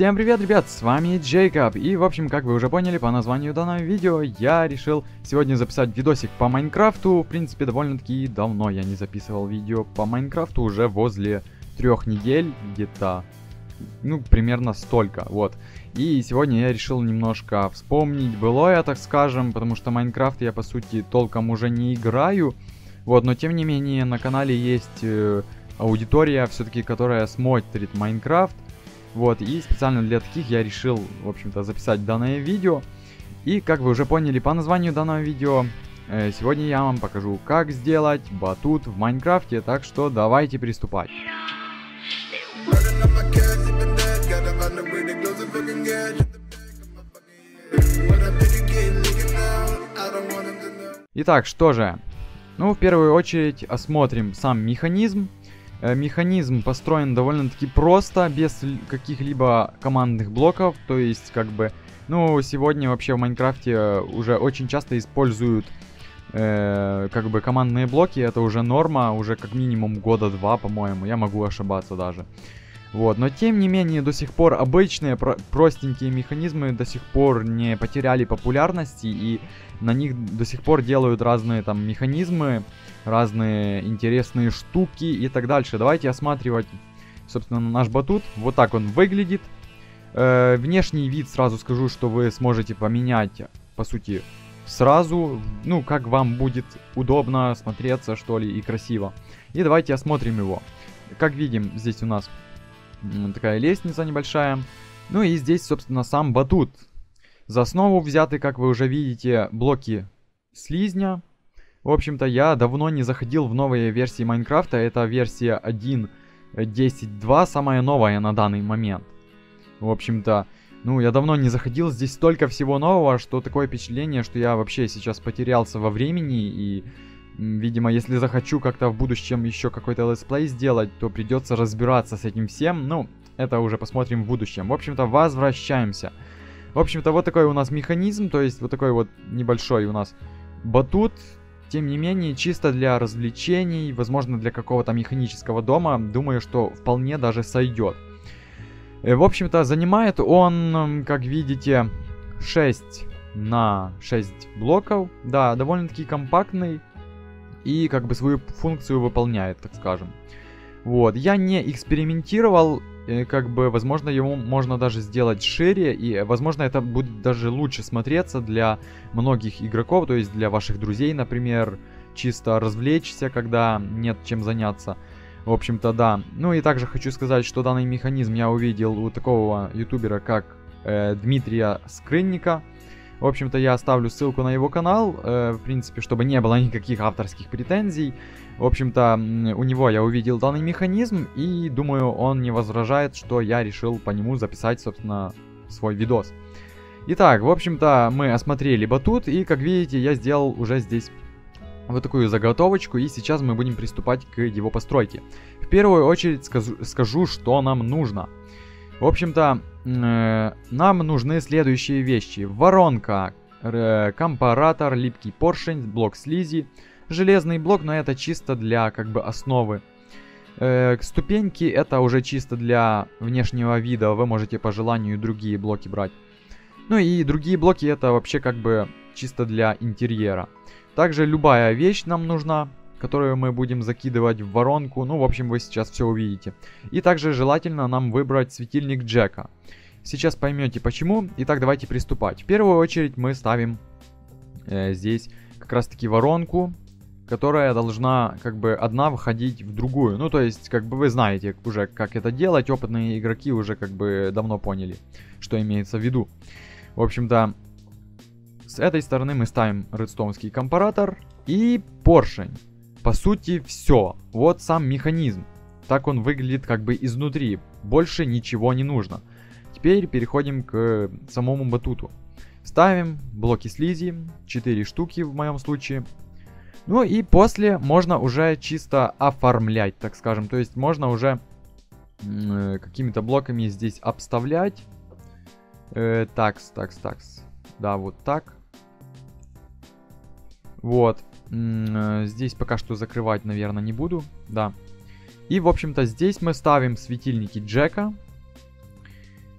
Всем привет, ребят, с вами Джейкоб, и, в общем, как вы уже поняли по названию данного видео, я решил сегодня записать видосик по Майнкрафту, в принципе, довольно-таки давно я не записывал видео по Майнкрафту, уже возле трех недель, где-то, ну, примерно столько, вот. И сегодня я решил немножко вспомнить былое, так скажем, потому что Майнкрафт я, по сути, толком уже не играю, вот, но тем не менее на канале есть э, аудитория, все-таки, которая смотрит Майнкрафт, вот, и специально для таких я решил, в общем-то, записать данное видео. И, как вы уже поняли по названию данного видео, э, сегодня я вам покажу, как сделать батут в Майнкрафте, так что давайте приступать. Итак, что же? Ну, в первую очередь осмотрим сам механизм, механизм построен довольно-таки просто, без каких-либо командных блоков. То есть, как бы, ну, сегодня вообще в Майнкрафте уже очень часто используют э, как бы командные блоки. Это уже норма, уже как минимум года два, по-моему. Я могу ошибаться даже. Вот, но тем не менее, до сих пор обычные про простенькие механизмы до сих пор не потеряли популярности, и на них до сих пор делают разные там механизмы, разные интересные штуки и так дальше. Давайте осматривать, собственно, наш батут. Вот так он выглядит. Э, внешний вид сразу скажу, что вы сможете поменять, по сути, сразу, ну, как вам будет удобно смотреться, что ли, и красиво. И давайте осмотрим его. Как видим, здесь у нас такая лестница небольшая. Ну и здесь, собственно, сам батут. За основу взяты, как вы уже видите, блоки слизня. В общем-то, я давно не заходил в новые версии Майнкрафта. Это версия 1.10.2, самая новая на данный момент. В общем-то, ну, я давно не заходил, здесь столько всего нового, что такое впечатление, что я вообще сейчас потерялся во времени и Видимо, если захочу как-то в будущем еще какой-то летсплей сделать, то придется разбираться с этим всем. Ну, это уже посмотрим в будущем. В общем-то, возвращаемся. В общем-то, вот такой у нас механизм, то есть вот такой вот небольшой у нас батут. Тем не менее, чисто для развлечений, возможно, для какого-то механического дома, думаю, что вполне даже сойдет. Э, в общем-то, занимает он, как видите, 6 на 6 блоков. Да, довольно-таки компактный и как бы свою функцию выполняет, так скажем. Вот, я не экспериментировал, э, как бы, возможно, его можно даже сделать шире, и, возможно, это будет даже лучше смотреться для многих игроков, то есть для ваших друзей, например, чисто развлечься, когда нет чем заняться. В общем-то, да. Ну и также хочу сказать, что данный механизм я увидел у такого ютубера, как э, Дмитрия Скрынника. В общем-то, я оставлю ссылку на его канал, э, в принципе, чтобы не было никаких авторских претензий. В общем-то, у него я увидел данный механизм, и думаю, он не возражает, что я решил по нему записать, собственно, свой видос. Итак, в общем-то, мы осмотрели батут, и, как видите, я сделал уже здесь вот такую заготовочку, и сейчас мы будем приступать к его постройке. В первую очередь скажу, скажу что нам нужно. В общем-то, э, нам нужны следующие вещи. Воронка, э, компаратор, липкий поршень, блок слизи, железный блок, но это чисто для как бы основы. Э, ступеньки это уже чисто для внешнего вида, вы можете по желанию другие блоки брать. Ну и другие блоки это вообще как бы чисто для интерьера. Также любая вещь нам нужна, которую мы будем закидывать в воронку. Ну, в общем, вы сейчас все увидите. И также желательно нам выбрать светильник Джека. Сейчас поймете почему. Итак, давайте приступать. В первую очередь мы ставим э, здесь как раз таки воронку, которая должна как бы одна выходить в другую. Ну, то есть, как бы вы знаете уже, как это делать. Опытные игроки уже как бы давно поняли, что имеется в виду. В общем-то, с этой стороны мы ставим редстоунский компаратор и поршень. По сути, все. Вот сам механизм. Так он выглядит как бы изнутри. Больше ничего не нужно. Теперь переходим к самому батуту. Ставим блоки слизи, 4 штуки в моем случае. Ну и после можно уже чисто оформлять, так скажем. То есть можно уже э, какими-то блоками здесь обставлять. Э, такс, такс, такс. Да, вот так. Вот. Э, здесь пока что закрывать, наверное, не буду. Да. И, в общем-то, здесь мы ставим светильники Джека.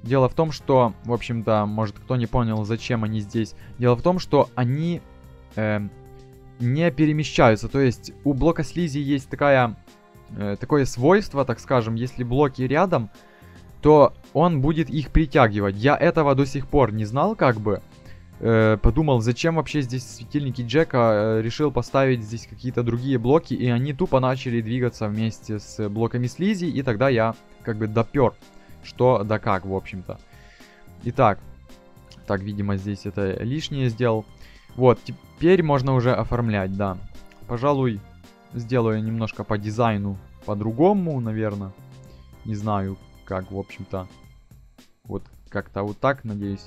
Дело в том, что, в общем-то, может кто не понял, зачем они здесь. Дело в том, что они э, не перемещаются. То есть у блока слизи есть такая, э, такое свойство, так скажем, если блоки рядом, то он будет их притягивать. Я этого до сих пор не знал, как бы. Э, подумал, зачем вообще здесь светильники Джека. Э, решил поставить здесь какие-то другие блоки, и они тупо начали двигаться вместе с блоками слизи, и тогда я как бы допер, что да как, в общем-то. Итак, так, видимо, здесь это лишнее сделал. Вот, теперь можно уже оформлять, да. Пожалуй, сделаю немножко по дизайну по-другому, наверное. Не знаю, как, в общем-то. Вот как-то вот так, надеюсь.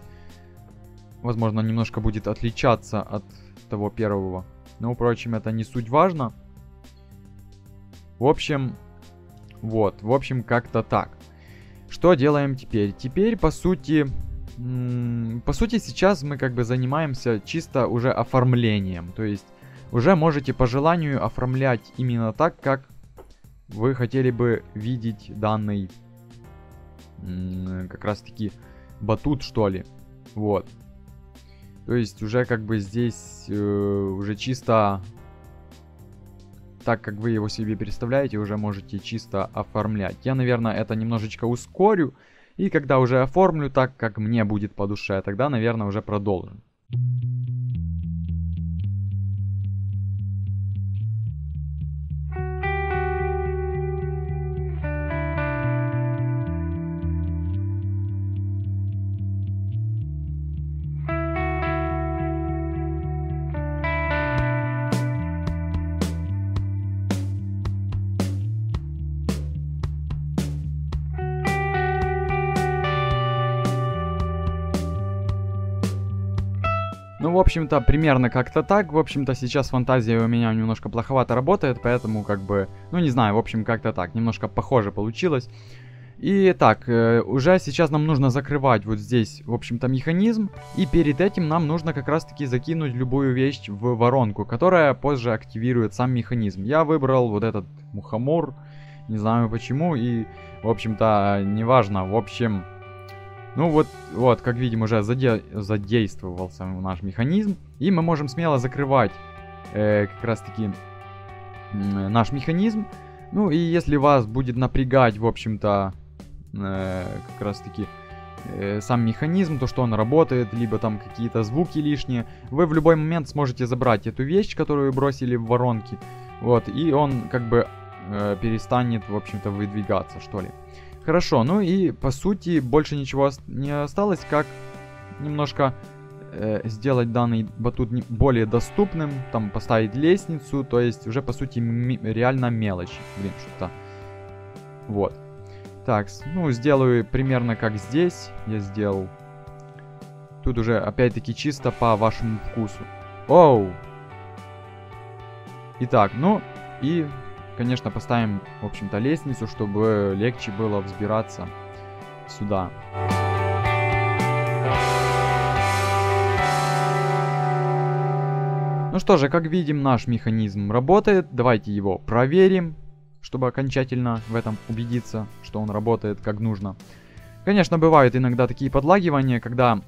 Возможно, немножко будет отличаться от того первого. Но, впрочем, это не суть важно. В общем, вот, в общем, как-то так. Что делаем теперь? Теперь, по сути, по сути, сейчас мы как бы занимаемся чисто уже оформлением. То есть уже можете по желанию оформлять именно так, как вы хотели бы видеть данный как раз таки батут, что ли. Вот. То есть уже как бы здесь э, уже чисто так, как вы его себе представляете, уже можете чисто оформлять. Я, наверное, это немножечко ускорю. И когда уже оформлю так, как мне будет по душе, тогда, наверное, уже продолжим. Ну, в общем-то, примерно как-то так. В общем-то, сейчас фантазия у меня немножко плоховато работает, поэтому, как бы, ну, не знаю, в общем, как-то так. Немножко похоже получилось. И так, э, уже сейчас нам нужно закрывать вот здесь, в общем-то, механизм. И перед этим нам нужно как раз-таки закинуть любую вещь в воронку, которая позже активирует сам механизм. Я выбрал вот этот мухомор, не знаю почему, и, в общем-то, неважно. В общем, ну вот, вот, как видим, уже заде задействовался наш механизм. И мы можем смело закрывать э, как раз-таки э, наш механизм. Ну и если вас будет напрягать, в общем-то, э, как раз-таки э, сам механизм, то, что он работает, либо там какие-то звуки лишние, вы в любой момент сможете забрать эту вещь, которую бросили в воронки. Вот, и он как бы э, перестанет, в общем-то, выдвигаться, что ли. Хорошо, ну и по сути больше ничего не осталось, как немножко э, сделать данный батут более доступным, там поставить лестницу, то есть уже по сути реально мелочь, блин, что-то. Вот. Так, ну сделаю примерно как здесь я сделал. Тут уже опять-таки чисто по вашему вкусу. Оу! Итак, ну и Конечно, поставим, в общем-то, лестницу, чтобы легче было взбираться сюда. Ну что же, как видим, наш механизм работает. Давайте его проверим, чтобы окончательно в этом убедиться, что он работает как нужно. Конечно, бывают иногда такие подлагивания, когда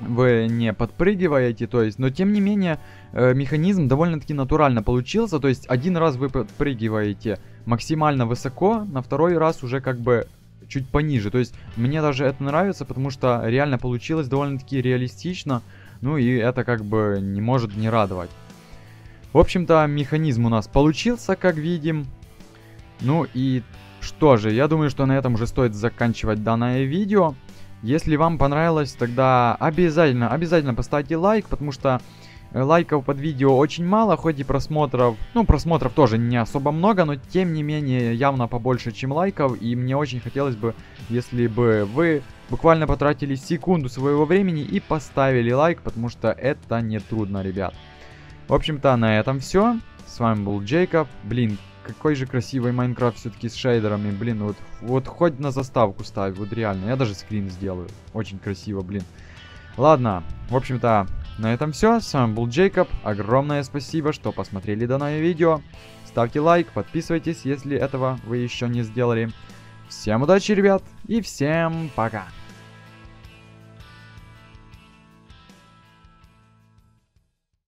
вы не подпрыгиваете, то есть, но тем не менее, э, механизм довольно-таки натурально получился, то есть, один раз вы подпрыгиваете максимально высоко, на второй раз уже как бы чуть пониже, то есть, мне даже это нравится, потому что реально получилось довольно-таки реалистично, ну и это как бы не может не радовать. В общем-то, механизм у нас получился, как видим. Ну и что же, я думаю, что на этом уже стоит заканчивать данное видео. Если вам понравилось, тогда обязательно, обязательно поставьте лайк, потому что э, лайков под видео очень мало, хоть и просмотров, ну просмотров тоже не особо много, но тем не менее явно побольше, чем лайков, и мне очень хотелось бы, если бы вы буквально потратили секунду своего времени и поставили лайк, потому что это не трудно, ребят. В общем-то, на этом все. С вами был Джейкоб. Блин, какой же красивый Майнкрафт все-таки с шейдерами, блин, вот, вот хоть на заставку ставь, вот реально, я даже скрин сделаю, очень красиво, блин. Ладно, в общем-то, на этом все, с вами был Джейкоб, огромное спасибо, что посмотрели данное видео, ставьте лайк, подписывайтесь, если этого вы еще не сделали. Всем удачи, ребят, и всем пока!